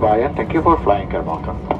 Goodbye and thank you for flying Air Malta.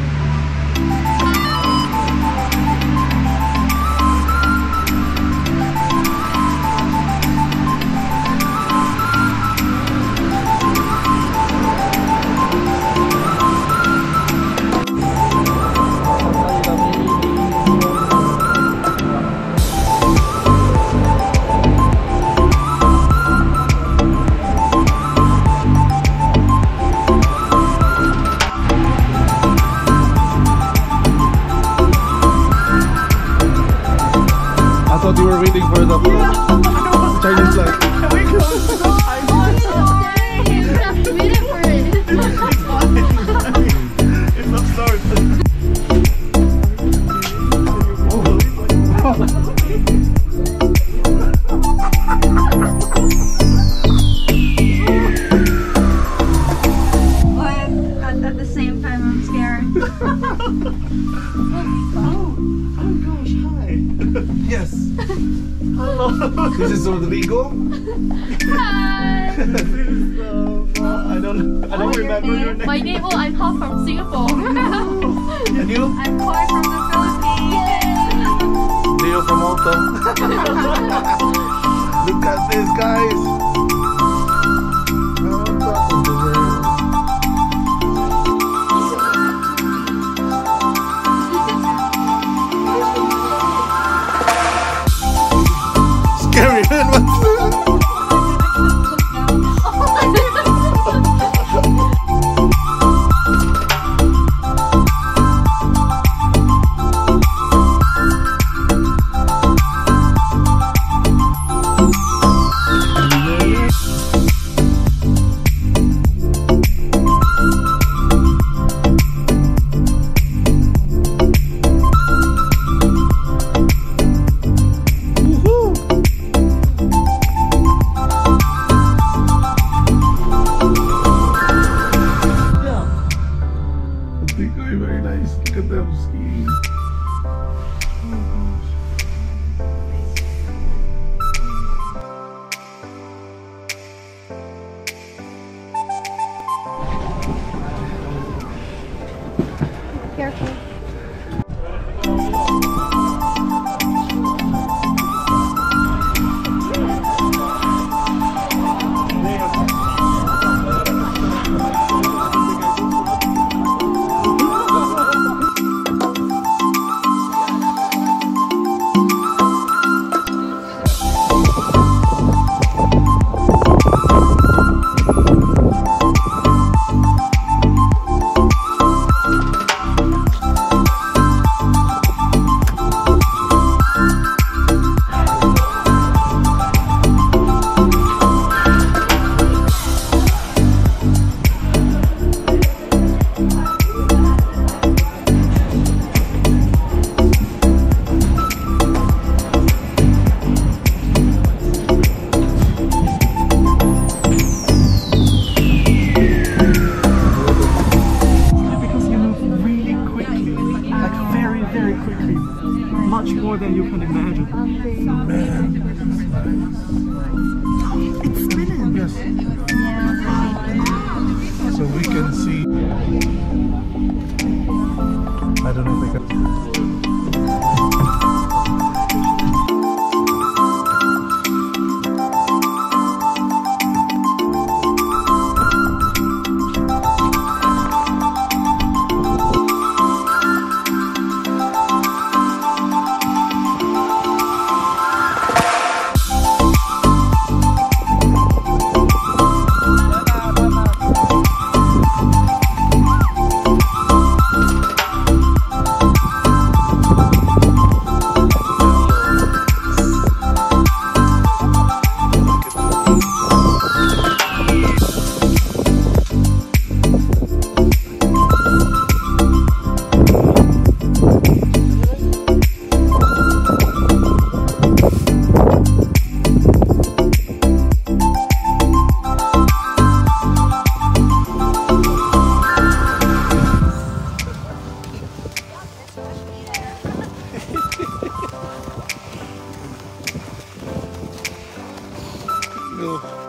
waiting for the Chinese This is Rodrigo. Hi. I don't. I don't remember your name. My name. Oh, I'm Hop from Singapore. And you? I'm Koi from the Philippines. Leo from Malta. Look at this, guys. careful. much more than you can imagine. Man. It's linen. Yes. 就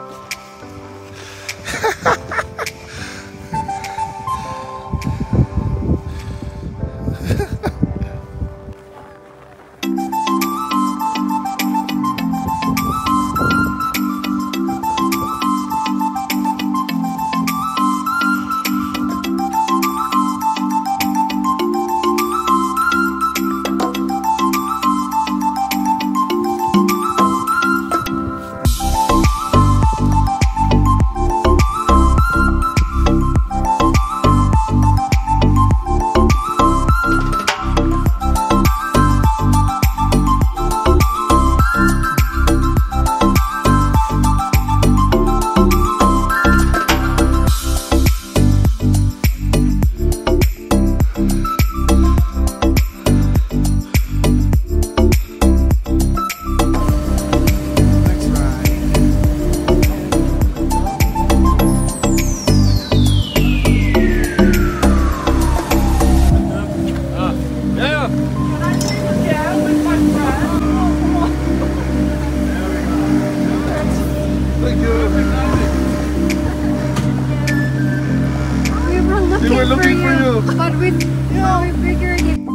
were looking, for you. But we, yeah. we figured it.